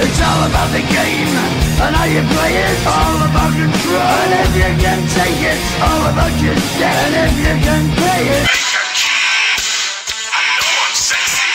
It's all about the game and how you play it. All about control. And if you can take it, all about your debt. And if you can pay it. Make. I know I'm sexy.